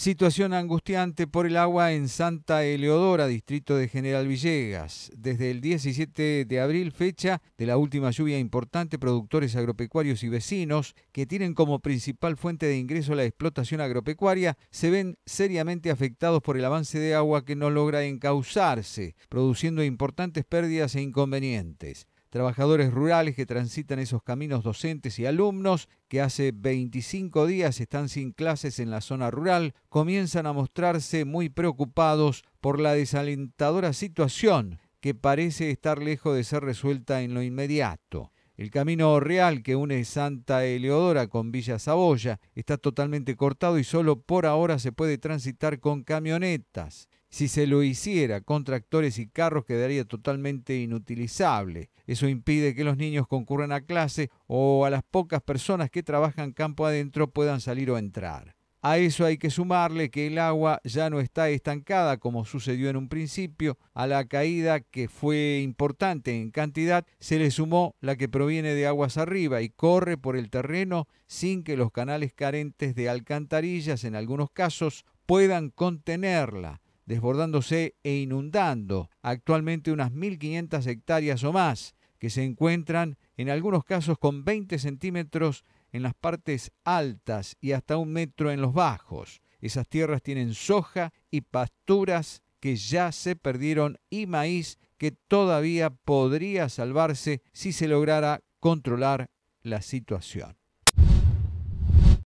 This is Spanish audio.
Situación angustiante por el agua en Santa Eleodora, distrito de General Villegas. Desde el 17 de abril, fecha de la última lluvia importante, productores agropecuarios y vecinos que tienen como principal fuente de ingreso la explotación agropecuaria se ven seriamente afectados por el avance de agua que no logra encauzarse, produciendo importantes pérdidas e inconvenientes trabajadores rurales que transitan esos caminos docentes y alumnos que hace 25 días están sin clases en la zona rural, comienzan a mostrarse muy preocupados por la desalentadora situación que parece estar lejos de ser resuelta en lo inmediato. El camino real que une Santa Eleodora con Villa Saboya está totalmente cortado y solo por ahora se puede transitar con camionetas. Si se lo hiciera con tractores y carros quedaría totalmente inutilizable. Eso impide que los niños concurran a clase o a las pocas personas que trabajan campo adentro puedan salir o entrar. A eso hay que sumarle que el agua ya no está estancada como sucedió en un principio. A la caída que fue importante en cantidad se le sumó la que proviene de aguas arriba y corre por el terreno sin que los canales carentes de alcantarillas en algunos casos puedan contenerla desbordándose e inundando actualmente unas 1.500 hectáreas o más, que se encuentran en algunos casos con 20 centímetros en las partes altas y hasta un metro en los bajos. Esas tierras tienen soja y pasturas que ya se perdieron y maíz que todavía podría salvarse si se lograra controlar la situación.